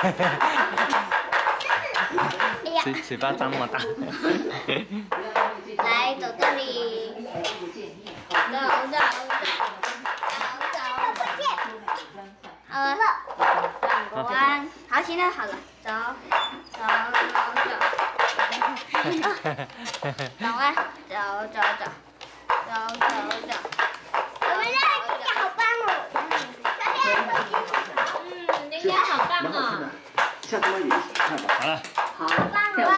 嘴嘴巴张那么大。来走这里，走走走走走，好了，完，好，现在好了，走走走走，走啊，走走走，走。蛮好吃的，下次我也一起看吧。好了，好。